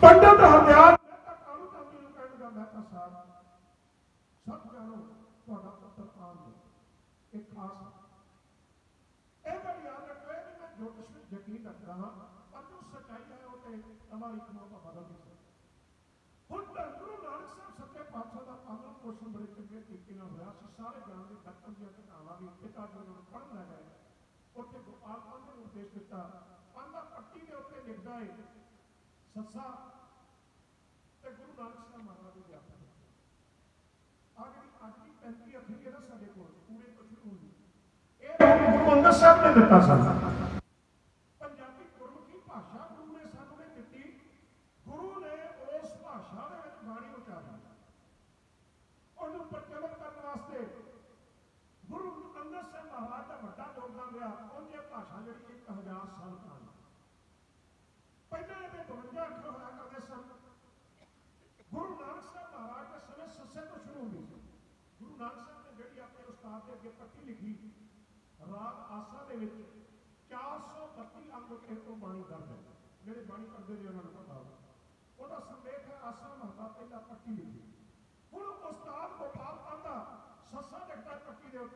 ਪੰਡਤ ਹਰਿਆਣ ਸਭ ਜੋਤਿਸ਼ ਵਿੱਚ ਯਕੀਨ ਪਰ ਸਚਾਈ ਹੈ ਉਹ ਤੇ ਬਦਲ ਗਈ ਦਾ ਬੜੇ ਚੰਗੇ ਨਾਲ ਹੋਇਆ ਸਾਰੇ ਗਿਆਨ ਦੇ ਡਾਕਟਰ ਜੀ ਵੀ ਪਿਤਾ ਜੀ ਨੂੰ ਪੜਨ ਲੱਗ ਗਏ ਉੱਥੇ ਗੁਰੂ ਆਗਮਨ ਨੇ ਉਪਦੇਸ਼ ਦਿੱਤਾ ਆਂਦਾ ਪੱਟੀ ਦੇ ਉੱਤੇ ਲਿਖਦਾ ਹੈ ਸੱਸਾ سب دیتا سر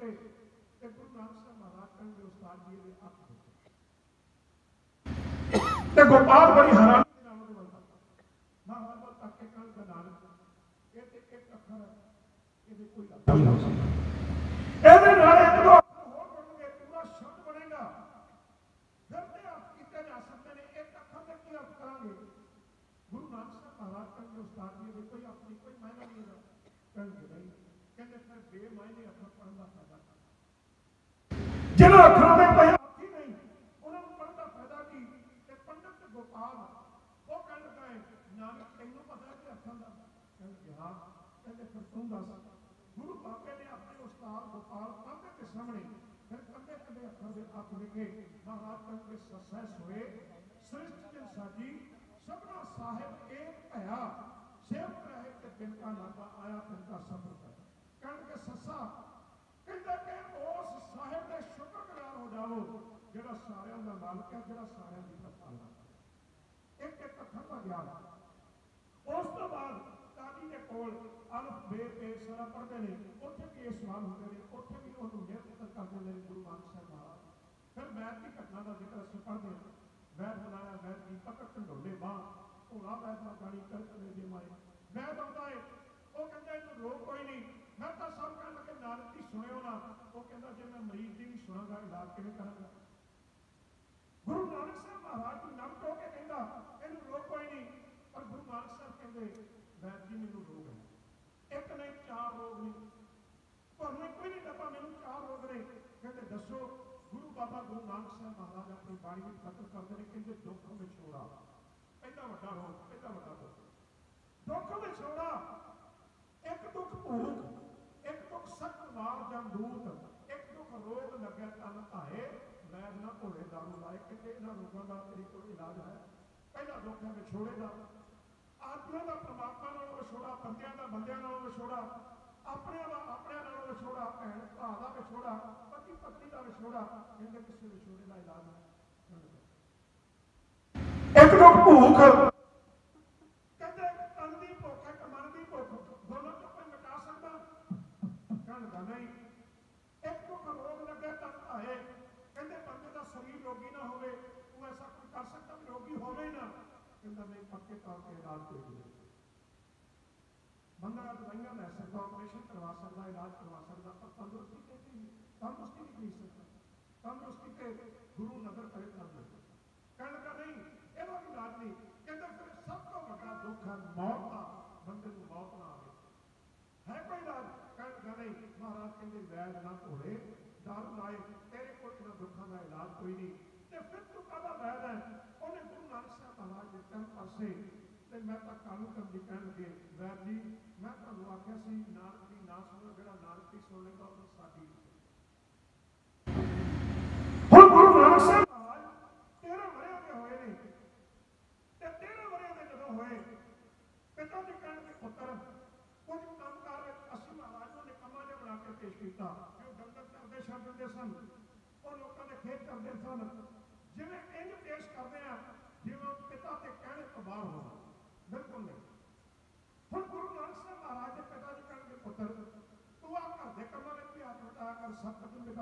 تے گوپال بڑی حرام دی نام دے بندا نہ ہر وقت تک کے کل دا نال اے تے ایک اکھر اے دے کوئی لفظ نہیں ہو سکدا اے دے نال اک دو اکھر ہور بن گئے پورا شبد بنے گا پھر تے اپ کیتے جا سکتے نے ایک اکھر دے کوئی لفظ کران گے گرو نانک صاحب مہاراج کے استاد دی کوئی اپنی کوئی معنی نہیں دا کہندے بھائی کہندے پھر بے معنی جنہ اکھنا میں پہلے ہاتھی نہیں انہوں نے پڑھتا پیدا کی کہ پندت گوپال وہ کہنے لگا ہے نانک کہیں وہ پتہ کہ اکھنا دا کہنے کہ ہاں کہنے پھر تم دا سا گروہ پاکے نے اپنے استاد گوپال پاکے کے سامنے پھر کندے کندے اکھنا دے ہاتھ لکھے مہارات کرنے کے سسیس ہوئے سرسٹ جن ساتھی جی، سبنا صاحب ایک پہا سیم رہے کہ دن کا نابا آیا دن کا سفر کر کہنے کے سسا ਉਹ ਜਿਹੜਾ ਸਾਰਿਆਂ ਦਾ ਮਾਲਕ ਹੈ ਜਿਹੜਾ ਸਾਰਿਆਂ ਦੀ ਪਛਾਣ ਹੈ ਇੱਕ ਇੱਕ ਅੱਖਰ ਦਾ ਗਿਆਨ ਉਸ ਤੋਂ ਬਾਅਦ ਕਾਦੀ ਦੇ ਕੋਲ ਅਲਫ ਬੇ ਤੇ ਸਾਰਾ ਪੜਦੇ ਨੇ ਉੱਥੇ ਵੀ ਇਹ ਸਵਾਲ ਹੁੰਦੇ ਨੇ ਉੱਥੇ ਵੀ ਉਹਨੂੰ ਨਿਰਤਨ ਕਰਦੇ ਨੇ ਗੁਰੂ ਨਾਨਕ ਮਹਾਰਾਜ ਫਿਰ ਵੈਦ ਦੀ ਘਟਨਾ ਦਾ ਜ਼ਿਕਰ ਅਸੀਂ ਪੜਦੇ ਹਾਂ ਵੈਦ ਬਣਾਇਆ ਵੈਦ ਦੀ ਪਕੜ ਢੋਲੇ ਬਾਹ ਉਹ ਰਾਹ ਵੈਦ ਦਾ ਗਾਣੀ ਕਰਦੇ ਜੇ ਮਾਏ ਮੈਂ ਆਉਂਦਾ ਹੈ ਉਹ ਕਹਿੰਦਾ ਇਹਨੂੰ ਰੋਕ ਕੋਈ ਨਹੀਂ ਮੈਂ ਤਾਂ ਸਭ ਕਹਿਣ ਲੱਗੇ ਨਾਨਕ ਦੀ ਸੁਣਿਓ ਨਾ ਉਹ ਕਹਿੰਦਾ ਜੇ ਮੈਂ ਮਰੀਜ਼ ਦੀ ਵੀ ایک نے چار روی نہیں چار روک نے دسو گرو بابا گرو نانک صاحب مہاراج اپنی بانی میں ختم کرنے دوڑا ایڈا واگ اتنا واپس دکھ دکھ کہ انہوں لوگوں کا کو علاج ہے پہلا میں چھوڑے گا کا پرماتما پرماتا بندیا وچھوڑا اپنے اپنے وچھوڑا وچھوڑا بھا کا پتی پتنی کا وچھوڑا ووڑا کسی وچھوڑے کا علاج ہے ایک لوگ بھوک پکے طور پہ علاج بندہ لے سکتا آپریشن کروا کروا سکتا سکتا علاج پر تندرستی تندرستی نہیں خرید سکتا تندرستی کے گرو نظر کرے کہنے نگر نہیں یہ علاج نہیں کہتے پھر سب کو بڑا دکھ ہے موت کا بندے کو موت نہ آئے ہے کوئی علاج کہنے کا نہیں مہاراج کہتے ویل نہ ڈر لائے تیرے کوئی نہ دکھا کا علاج کوئی نہیں mengatakan kalau kami kan di Nabi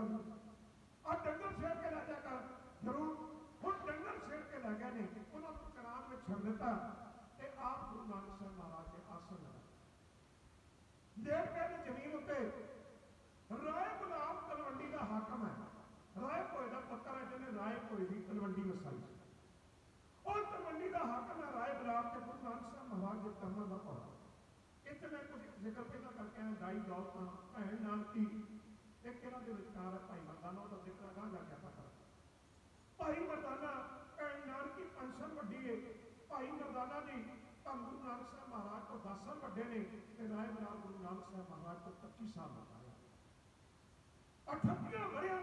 اور ڈنگر ڈنگر شیر شیر کے کے کے لہجہ لہجہ کا ضرور ہوں نے انہوں میں چھڑ دیتا کہ آپ گرو نانک صاحب مہاراج آسن لگا دیر زمین ہوتے رائے گلاب تلوڈی کا حاکم ہے رائے رائے کوئی کوئی پتر ہے جنہیں جی رائےوڈی وسائی اور تلوڈی کا حاکم ہے رائے گلاب کے گرو نانک صاحب مہاراج کے کرم کا پہن نانتی مردانا پانچ سال وی مردانہ بھی گرو نانک صاحب مہاراج کو دس سال وڈے نے گرو نانک صاحب مہاراج کو پچیس سال مہاراج اٹھیا برہ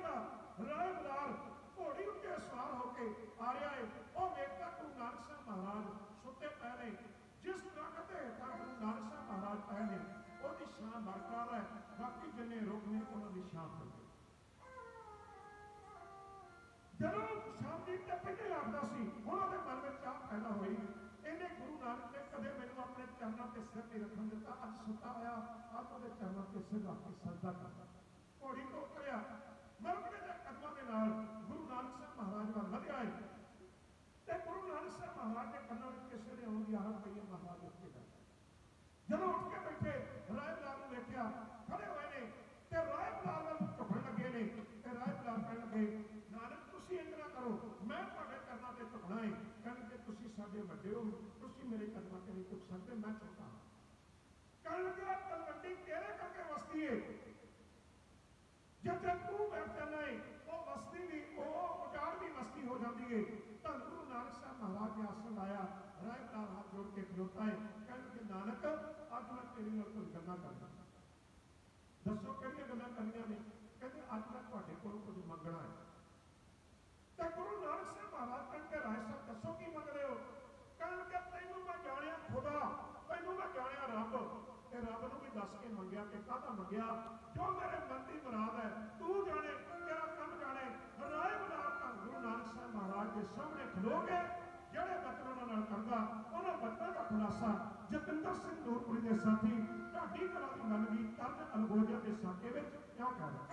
ਸ਼ਾਨ ਬਰਕਰਾਰ ਹੈ ਬਾਕੀ ਜਿੰਨੇ ਰੁਕ ਨੇ ਉਹਨਾਂ ਦੀ ਸ਼ਾਨ ਬਦਲ ਜਦੋਂ ਸ਼ਾਂਤੀ ਤੇ ਪਹਿਲੇ ਲੱਭਦਾ ਸੀ ਉਹਨਾਂ ਦੇ ਮਨ ਵਿੱਚ ਚਾਹ ਪੈਦਾ ਹੋਈ ਇਹਨੇ ਗੁਰੂ ਨਾਨਕ ਨੇ ਕਦੇ ਮੈਨੂੰ ਆਪਣੇ ਚਰਨਾਂ ਤੇ ਸਿਰ ਨਹੀਂ ਰੱਖਣ ਦਿੱਤਾ ਅੱਜ ਸੁੱਤਾ ਹੋਇਆ ਆਪ ਉਹਦੇ ਚਰਨਾਂ ਤੇ ਸਿਰ ਰੱਖ ਕੇ ਸਰਦਾ ਕਰ وڈے ہو اسی میرے قدم کے لیے پوچھ میں چاہتا گرو نانک صاحب مہاراج کے سامنے کھلو گے جہاں بتن کر خلاصہ جتندر سنگری کے ساتھی ٹاڑی طرح کی منگی کرنگوجا کے ساگے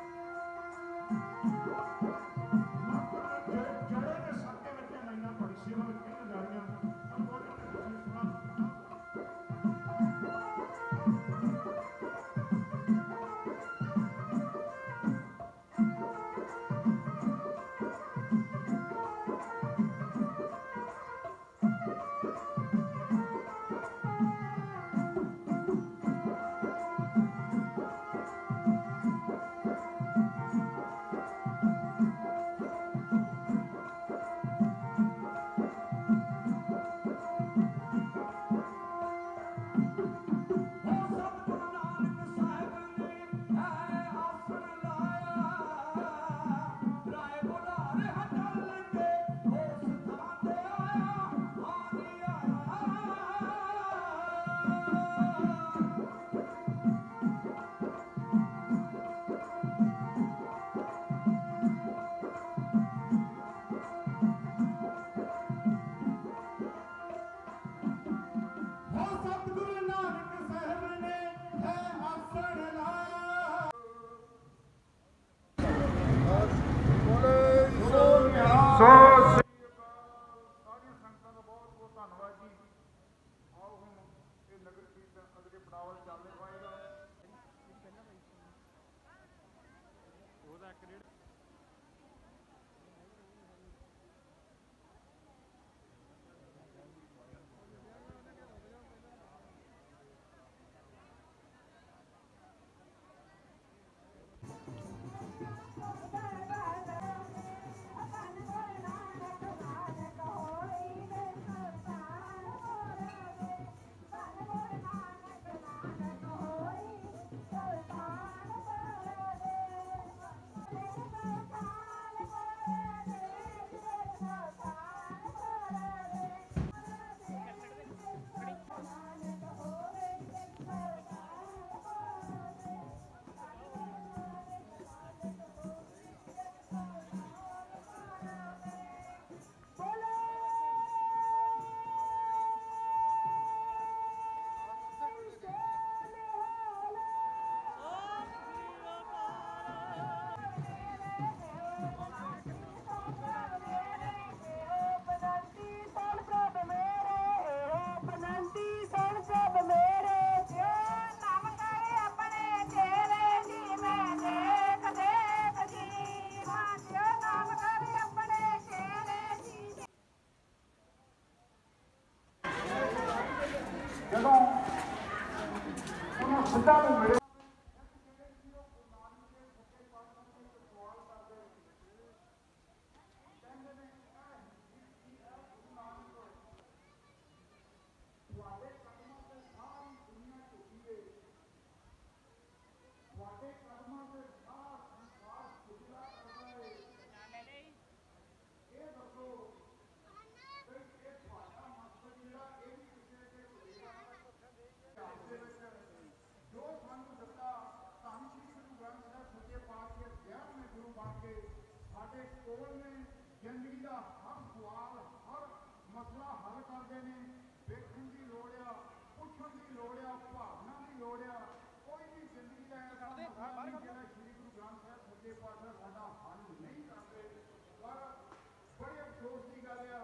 ਸੱਚੇ ਪਾਤਸ਼ਾਹ ਸਾਡਾ ਹੱਲ ਨਹੀਂ ਕਰਦੇ ਪਰ ਬੜੇ ਅਫਸੋਸ ਦੀ ਗੱਲ ਆ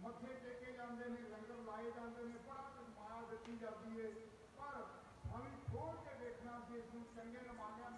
ਮੱਥੇ ਟੇਕੇ ਜਾਂਦੇ ਨੇ ਲੰਗਰ ਲਾਏ ਜਾਂਦੇ ਨੇ ਬੜਾ ਮਾਲ ਦਿੱਤੀ ਜਾਂਦੀ ਏ ਪਰ ਅਸੀਂ ਖੋਲ ਕੇ ਦੇਖਣਾ ਕਿ ਇਸ ਨੂੰ ਚੰਗੇ ਨਮਾਨਿਆਂ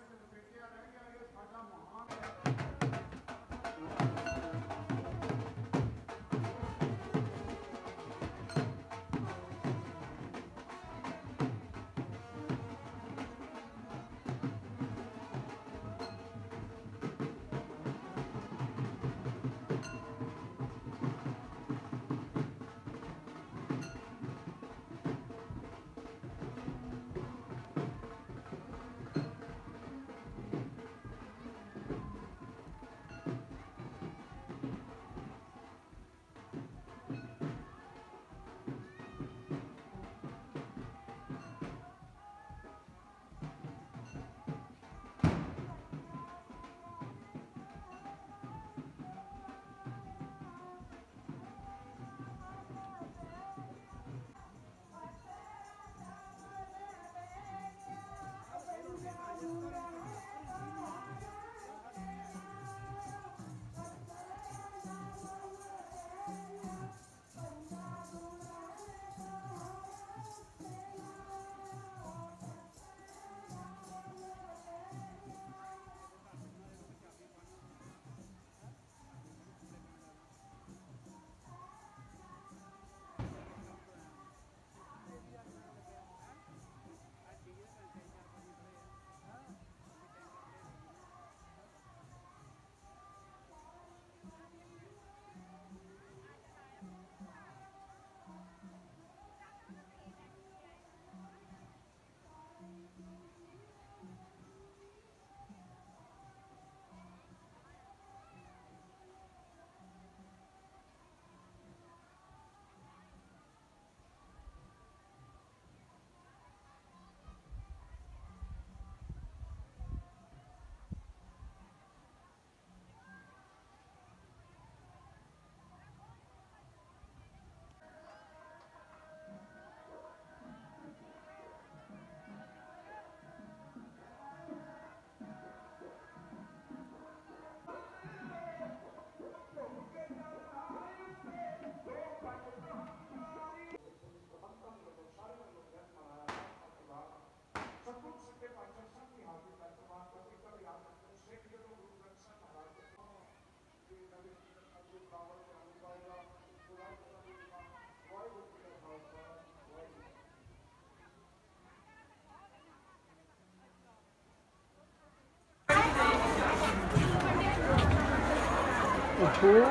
two,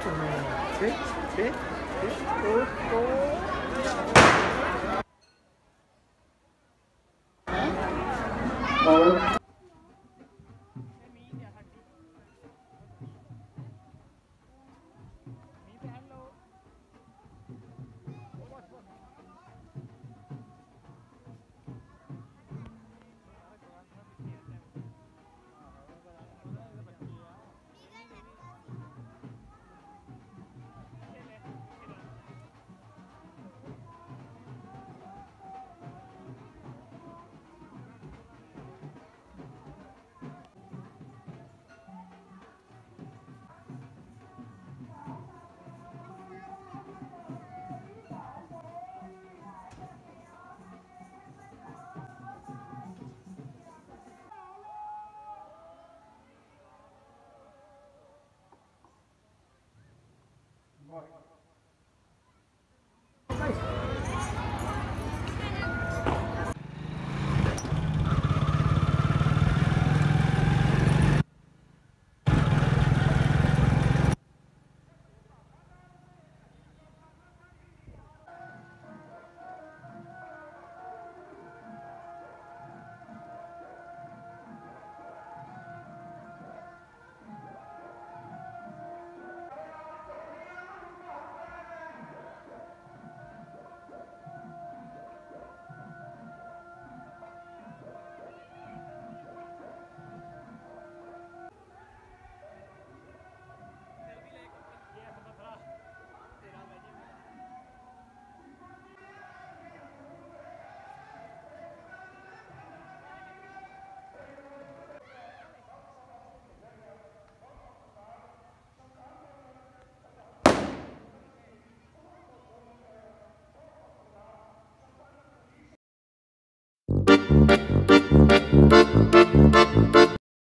three, three, three, four, four.